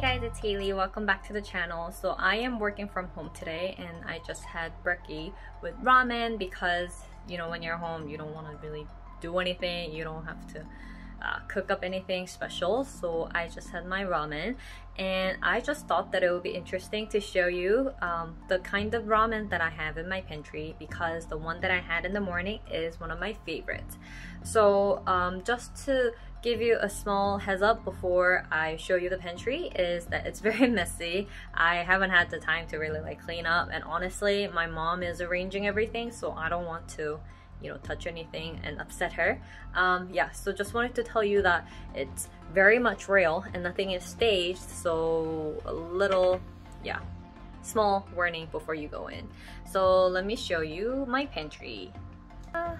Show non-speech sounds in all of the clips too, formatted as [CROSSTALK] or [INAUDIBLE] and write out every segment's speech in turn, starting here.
Guys, it's Haley. Welcome back to the channel. So I am working from home today and I just had brekkie with ramen because, you know, when you're home, you don't want to really do anything. You don't have to uh, cook up anything special. So I just had my ramen and I just thought that it would be interesting to show you um, the kind of ramen that I have in my pantry because the one that I had in the morning is one of my favorites. So um, just to give you a small heads up before I show you the pantry is that it's [LAUGHS] very messy. I haven't had the time to really like clean up and honestly my mom is arranging everything so I don't want to you know touch anything and upset her. Um, yeah so just wanted to tell you that it's very much real and nothing is staged so a little yeah small warning before you go in. So let me show you my pantry. Uh,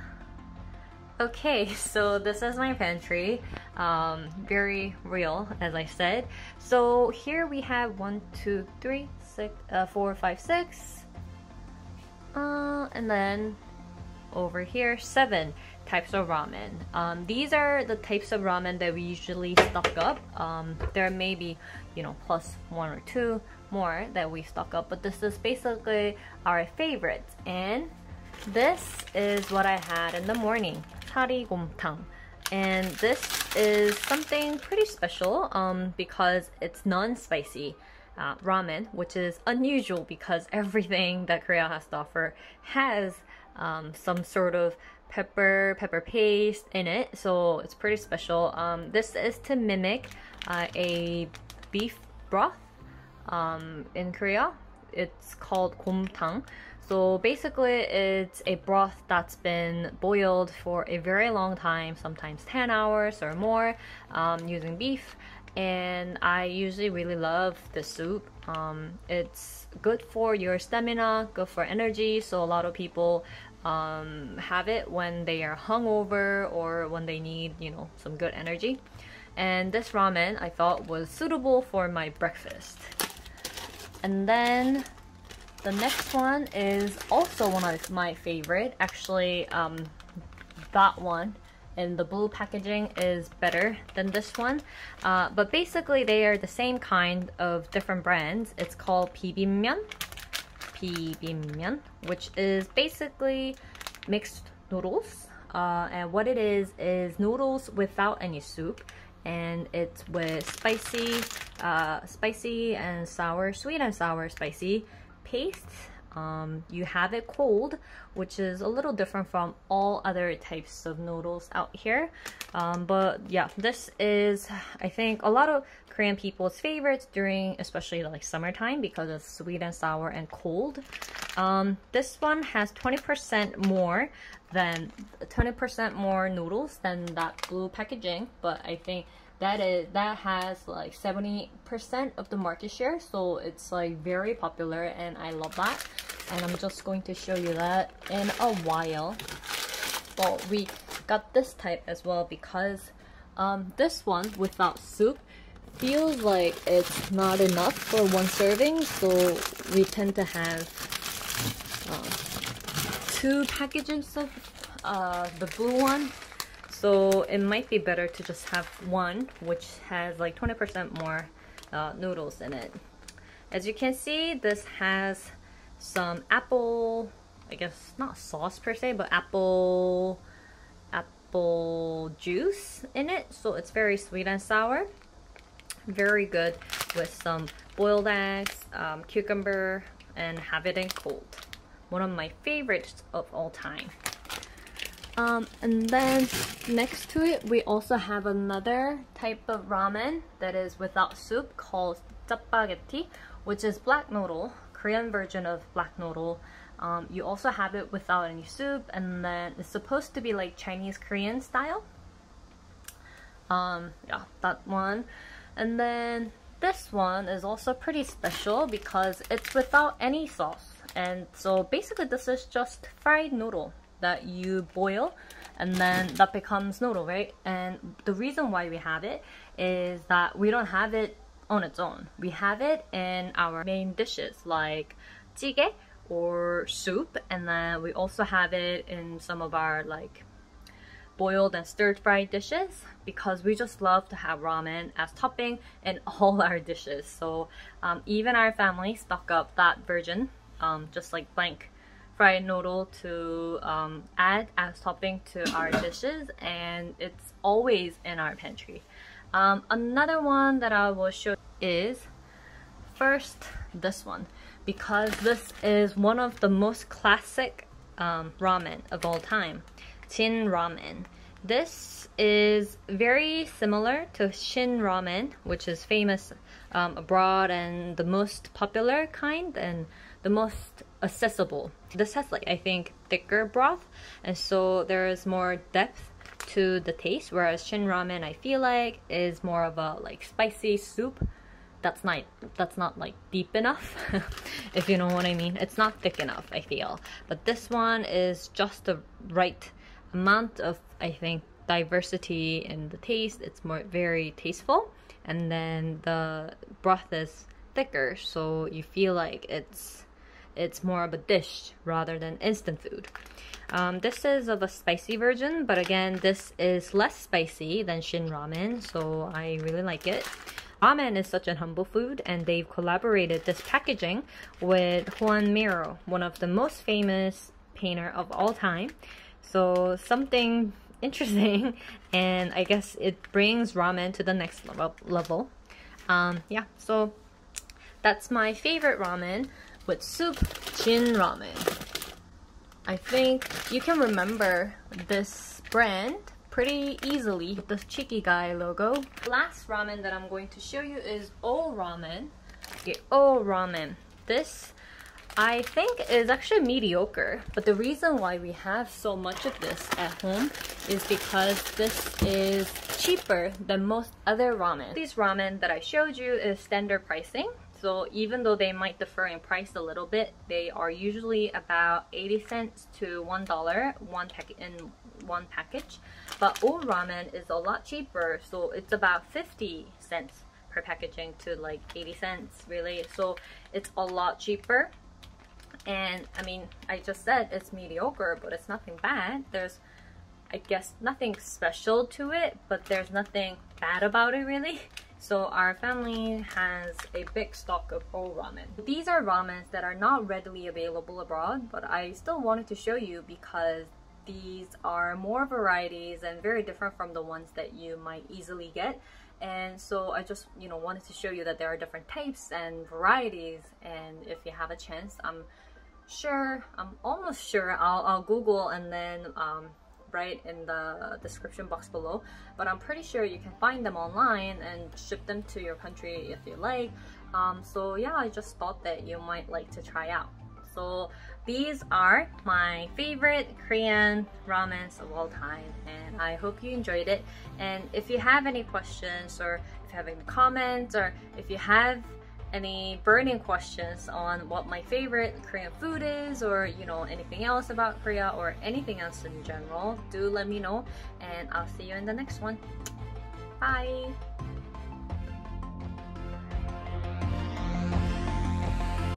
Okay, [LAUGHS] so this is my pantry. Um, very real, as I said. So here we have one, two, three, six, uh, four, five, six. Uh, and then over here, seven types of ramen. Um, these are the types of ramen that we usually stock up. Um, there may be, you know, plus one or two more that we stock up, but this is basically our favorites. And this is what I had in the morning. Sari Gomtang. And this is something pretty special um, because it's non-spicy uh, ramen, which is unusual because [LAUGHS] everything that Korea has to offer has um, some sort of pepper, pepper paste in it. So it's pretty special. Um, this is to mimic uh, a beef broth um, in Korea. It's called gomtang. So basically it's a broth that's been boiled for a very long time, sometimes 10 hours or more, um, using beef. And I usually really love the soup. Um, it's good for your stamina, good for energy. So a lot of people um, have it when they are hungover or when they need, you know, some good energy. And this ramen I thought was suitable for my breakfast. And then the next one is also one of my favorite. Actually, um, that one and the blue packaging is better than this one. Uh, but basically they are the same kind of different brands. It's called 비빔면, 비빔면, which is basically mixed noodles. Uh, and what it is is noodles without any soup and it's with spicy, uh, spicy and sour, sweet and sour spicy paste. Um, you have it cold, which is a little different from all other types of noodles out here. Um, but yeah, this is, I think, a lot of Korean people's favorites during especially like summertime because it's sweet and sour and cold. Um, this one has 20% more than 20% more noodles than that blue packaging, but I think that is that has like 70% of the market share so it's like very popular and I love that. And I'm just going to show you that in a while. Well we got this type as well because um, this one without soup feels like it's not enough for one serving so we tend to have uh, two packages of uh, the blue one so it might be better to just have one, which has like 20% more uh, noodles in it. As you can see, this has some apple, I guess not sauce per se, but apple, apple juice in it. So it's very sweet and sour. Very good with some boiled eggs, um, cucumber, and have it in cold. One of my favorites of all time. Um, and then next to it, we also have another type of ramen that is without soup called Chapagetti, which is black noodle, Korean version of black noodle. Um, you also have it without any soup and then it's supposed to be like Chinese Korean style. Um, yeah, that one. And then this one is also pretty special because it's without any sauce. And so basically this is just fried noodle that you boil and then that becomes noodle, right? And the reason why we have it is that we don't have it on its own. We have it in our main dishes like jjigae or soup and then we also have it in some of our like boiled and stir-fried dishes because we just love to have ramen as topping in [LAUGHS] all our dishes. So um, even our family stock up that version, um, just like blank fried noodle to um, add as topping to our dishes and it's always in our pantry. Um, another one that I will show is first this one because this is one of the most classic um, ramen of all time. Jin ramen. This is very similar to Shin ramen, which is famous um, abroad and the most popular kind and the most accessible. This has like I think thicker broth and so there is more depth to the taste whereas Shin ramen I feel like is more of a like spicy soup. That's not that's not like deep enough [LAUGHS] if you know what I mean. It's not thick enough I feel. But this one is just the right amount of I think diversity in the taste. It's more very tasteful and then the broth is thicker so you feel like it's it's more of a dish rather than instant food. Um, this is of a spicy version, but again, this is less spicy than Shin Ramen, so I really like it. Ramen is such a humble food, and they've collaborated this packaging with Juan Miro, one of the most famous painter of all time. So something [LAUGHS] interesting, and I guess it brings ramen to the next level. Um, yeah, so that's my favorite ramen with soup Jin Ramen. I think you can remember this brand pretty easily the cheeky guy logo. Last ramen that I'm going to show you is O Ramen. Okay, O Ramen. This I think is actually mediocre, but the reason why we have so much of this at home is because this is cheaper than most other ramen. These ramen that I showed you is standard pricing, so even though they might differ in price a little bit, they are usually about 80 cents to $1 one pack in one package. But O Ramen is a lot cheaper, so it's about 50 cents per packaging to like 80 cents really. So it's a lot cheaper. And I mean, I just said it's mediocre, but it's nothing bad. There's I guess nothing special to it, but there's nothing bad about it really. [LAUGHS] So our family has a big stock of O ramen. These are ramens that are not readily available abroad, but I still wanted to show you because these are more varieties and very different from the ones that you might easily get. And so I just, you know, wanted to show you that there are different types and varieties. And if you have a chance, I'm sure, I'm almost sure I'll, I'll Google and then um, right in the description box below but I'm pretty sure you can find them online and ship them to your country if you like. Um, so yeah I just thought that you might like to try out. So these are my favorite Korean ramens of all time and I hope you enjoyed it. And if you have any questions or if you have any comments or if you have any burning questions on what my favorite Korean food is or you know anything else about Korea or anything else in general do let me know and I'll see you in the next one. Bye